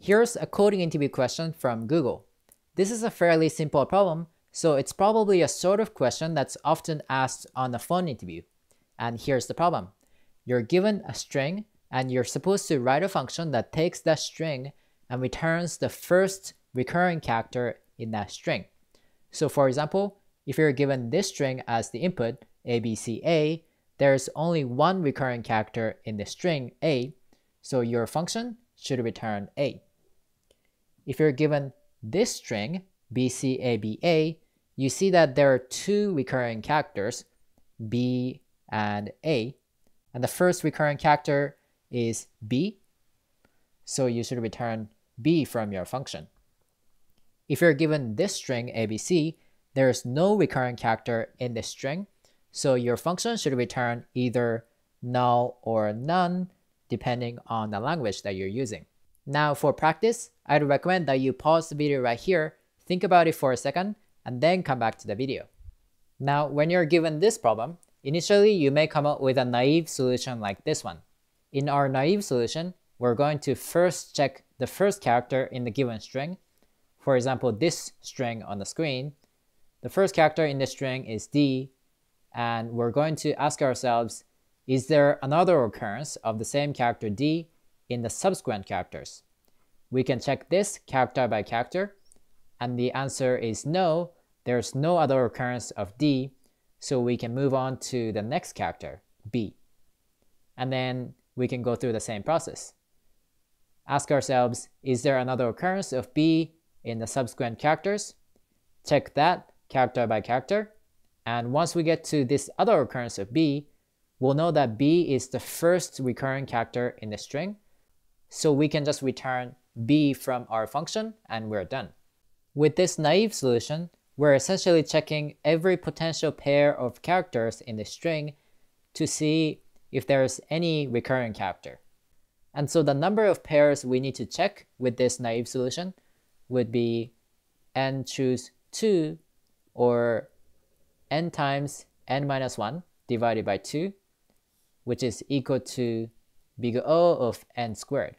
Here's a coding interview question from Google. This is a fairly simple problem, so it's probably a sort of question that's often asked on a phone interview. And here's the problem. You're given a string and you're supposed to write a function that takes that string and returns the first recurring character in that string. So for example, if you're given this string as the input, ABCA, there's only one recurring character in the string A, so your function should return A. If you're given this string, BCABA, you see that there are two recurring characters, B and A, and the first recurring character is B, so you should return B from your function. If you're given this string ABC, there is no recurring character in this string, so your function should return either null or none, depending on the language that you're using. Now for practice, I'd recommend that you pause the video right here, think about it for a second, and then come back to the video. Now, when you're given this problem, initially you may come up with a naive solution like this one. In our naive solution, we're going to first check the first character in the given string. For example, this string on the screen. The first character in the string is D, and we're going to ask ourselves, is there another occurrence of the same character D in the subsequent characters? We can check this character by character, and the answer is no, there's no other occurrence of D, so we can move on to the next character, B. And then we can go through the same process. Ask ourselves, is there another occurrence of B in the subsequent characters? Check that character by character. And once we get to this other occurrence of B, we'll know that B is the first recurring character in the string. So we can just return B from our function and we're done. With this naive solution, we're essentially checking every potential pair of characters in the string to see if there's any recurring character. And so the number of pairs we need to check with this naive solution would be n choose 2 or n times n minus 1 divided by 2, which is equal to big O of n squared.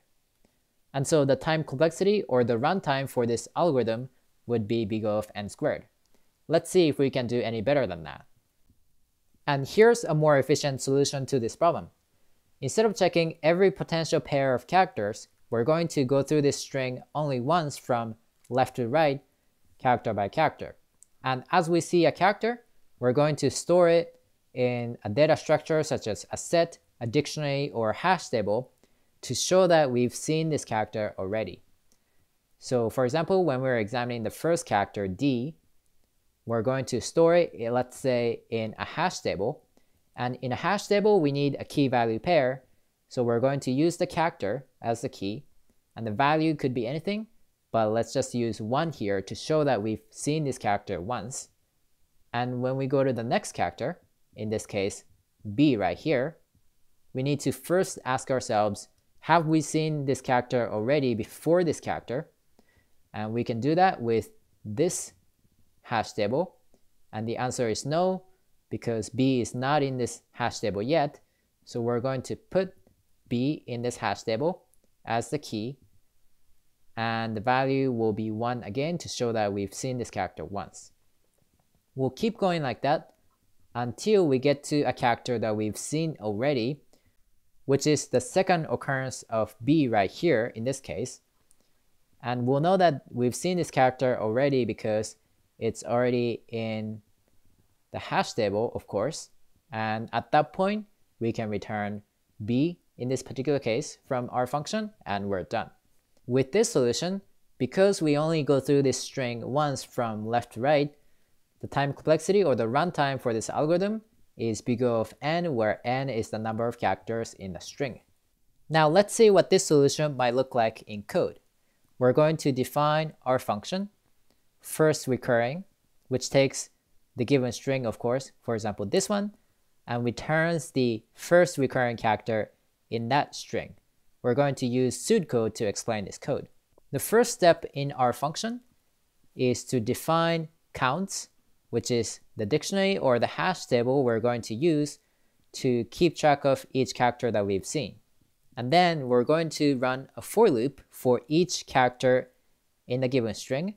And so the time complexity or the runtime for this algorithm would be big O of n squared. Let's see if we can do any better than that. And here's a more efficient solution to this problem. Instead of checking every potential pair of characters, we're going to go through this string only once from left to right, character by character. And as we see a character, we're going to store it in a data structure such as a set, a dictionary, or a hash table to show that we've seen this character already. So for example, when we're examining the first character, D, we're going to store it, eh, let's say, in a hash table. And in a hash table, we need a key value pair. So we're going to use the character as the key. And the value could be anything, but let's just use 1 here to show that we've seen this character once. And when we go to the next character, in this case, B right here, we need to first ask ourselves, have we seen this character already before this character? And we can do that with this hash table. And the answer is no, because B is not in this hash table yet. So we're going to put B in this hash table as the key. And the value will be 1 again to show that we've seen this character once. We'll keep going like that until we get to a character that we've seen already, which is the second occurrence of B right here in this case. And we'll know that we've seen this character already because it's already in the hash table, of course. And at that point, we can return b in this particular case from our function, and we're done. With this solution, because we only go through this string once from left to right, the time complexity or the runtime for this algorithm is big O of n, where n is the number of characters in the string. Now let's see what this solution might look like in code. We're going to define our function, first recurring, which takes the given string, of course, for example, this one, and returns the first recurring character in that string. We're going to use pseudocode to explain this code. The first step in our function is to define counts, which is the dictionary or the hash table we're going to use to keep track of each character that we've seen. And then we're going to run a for loop for each character in the given string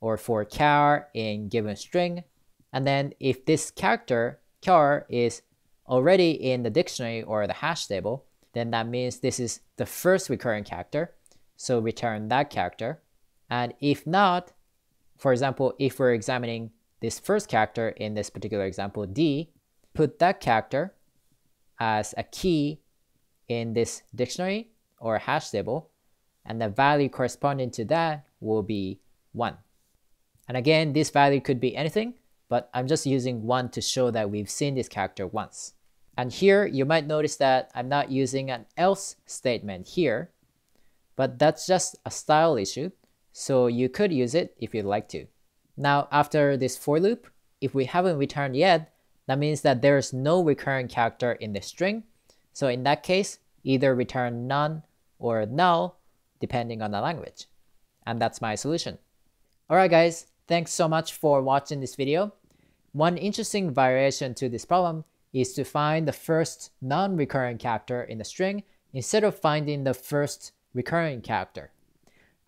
or for char in given string. And then if this character, char, is already in the dictionary or the hash table, then that means this is the first recurring character. So return that character. And if not, for example, if we're examining this first character in this particular example, D, put that character as a key in this dictionary or hash table, and the value corresponding to that will be 1. And again, this value could be anything, but I'm just using 1 to show that we've seen this character once. And here, you might notice that I'm not using an else statement here, but that's just a style issue, so you could use it if you'd like to. Now, after this for loop, if we haven't returned yet, that means that there is no recurring character in the string. So in that case, either return none or null, depending on the language. And that's my solution. Alright guys, thanks so much for watching this video. One interesting variation to this problem is to find the first non-recurring character in the string instead of finding the first recurring character.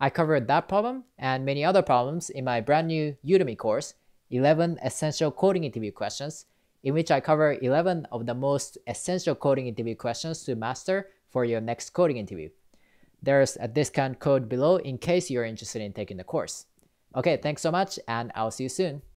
I covered that problem and many other problems in my brand new Udemy course, 11 Essential Coding Interview Questions, in which I cover 11 of the most essential coding interview questions to master for your next coding interview. There's a discount code below in case you're interested in taking the course. Okay, thanks so much and I'll see you soon.